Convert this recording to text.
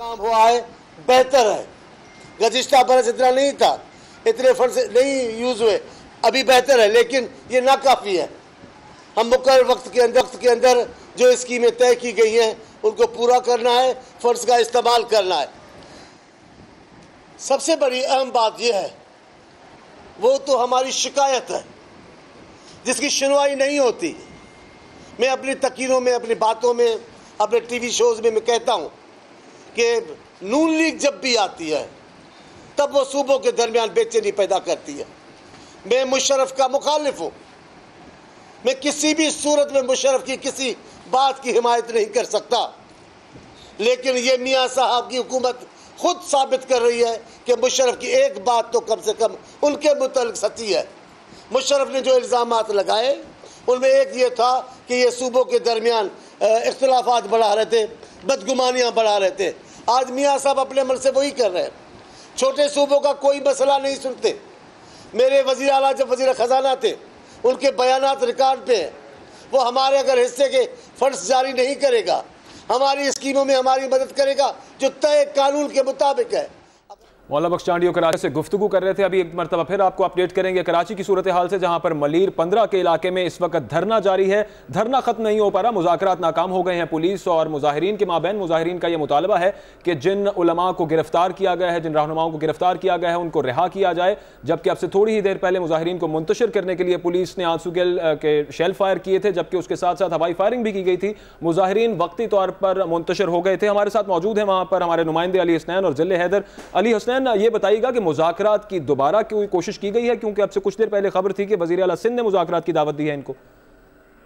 काम हुआ है, बेहतर है। गजिश्ता बरस इतना नहीं था, इतने फंड नहीं यूज़ हुए, अभी बेहतर है, लेकिन ये नाकाफी है। हम मुकर वक्त के अंदर, वक्त के अंदर जो स्कीमें तय की गई हैं, उनको पूरा करना है, फंड्स का इस्तेमाल करना है। सबसे बड़ी अहम बात यह है, वो तो हमारी शिकायत है, जिसकी सुनवाई नहीं होती। मैं अपनी तकीरों में, अपनी बातों में, अपने टीवी शोज़ में मैं कहता हूँ कि नून लीग जब भी आती है, तब वो सूबों के दरमियान बेचैनी पैदा करती है। मैं मुशरफ का मुखालिफ हूँ। मैं किसी भी सूरत में मुशरफ की किसी बात की हिमायत नहीं कर सकता। लेकिन ये मियाँ साहब की हुकूमत खुद साबित कर रही है कि मुशरफ की एक बात तो कम से कम उनके मुतल सच्ची है। मुशरफ ने जो इल्ज़ाम लगाए, उनमें एक ये था कि ये सूबों के दरमियान इख्तलाफात बढ़ा रहे थे, बदगुमानियाँ बढ़ा रहे थे। आज मियाँ साहब अपने मन से वही कर रहे हैं। छोटे सूबों का कोई मसला नहीं सुनते। मेरे वजी अला जब वजी ख़जाना थे, उनके बयान रिकॉर्ड पे हैं। वो हमारे अगर हिस्से के फंड्स जारी नहीं करेगा, हमारी स्कीमों में हमारी मदद करेगा, जो तय कानून के मुताबिक है मौला बख्श चांडियो, कराची से गुफ्तु कर रहे थे। अभी एक मरतबा फिर आपको अपडेट करेंगे कराची की सूरत हाल से, जहाँ पर मलिर पंद्रह के इलाके में इस वक्त धरना जारी है। धरना खत्म नहीं हो पा रहा मुजाकर नाकाम हो गए हैं पुलिस और मुजाहरीन के माबेन। मुजाहरीन का यह मुतालबा है कि जिन उलमा को गिरफ़्तार किया गया है, जिन रहनुमाओं को गिरफ़्तार किया गया है, उनको रिहा किया जाए, जबकि अब से थोड़ी ही देर पहले मुजाहरीन को मुंतशिर करने के लिए पुलिस ने आँसू के शेल फायर किए थे, जबकि उसके साथ साथ हवाई फायरिंग भी की गई थी। मुजाहरीन वक्ती तौर पर मुंतशिर हो गए थे। हमारे साथ मौजूद है वहाँ पर हमारे नुमाइंदे अली हसनैन और ज़िले हैदर। अली हसनैन ये बताइएगा कि मुजाकर की दोबारा क्यों कोशिश की गई है? क्योंकि अब से कुछ देर पहले खबर थी कि वजी अला सिंध ने मुजाकर की दावत दी है इनको।